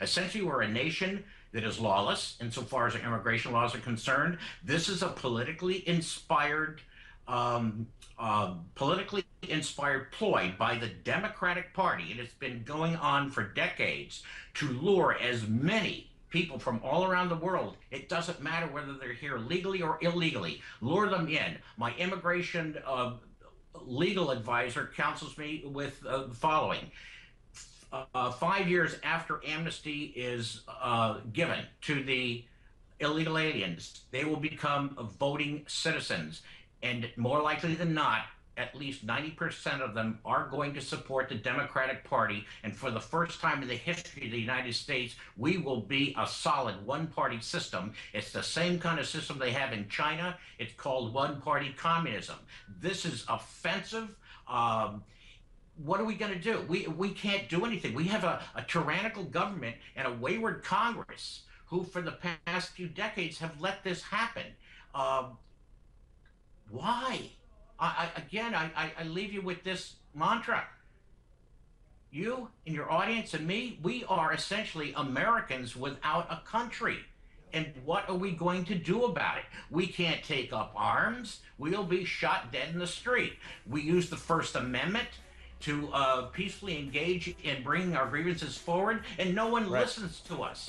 Essentially, we're a nation that is lawless insofar as our immigration laws are concerned. This is a politically inspired, um, uh, politically inspired ploy by the Democratic Party, and it's been going on for decades to lure as many people from all around the world. It doesn't matter whether they're here legally or illegally. Lure them in. My immigration uh, legal advisor counsels me with uh, the following. Uh, five years after amnesty is uh, given to the illegal aliens, they will become voting citizens. And more likely than not, at least 90% of them are going to support the Democratic Party. And for the first time in the history of the United States, we will be a solid one party system. It's the same kind of system they have in China. It's called one party communism. This is offensive. Um, what are we going to do? We, we can't do anything. We have a, a tyrannical government and a wayward Congress who, for the past few decades, have let this happen. Um, why? I, I again, I, I, I leave you with this mantra. You and your audience and me, we are essentially Americans without a country. And what are we going to do about it? We can't take up arms. We'll be shot dead in the street. We use the First Amendment to uh, peacefully engage in bringing our grievances forward, and no one right. listens to us.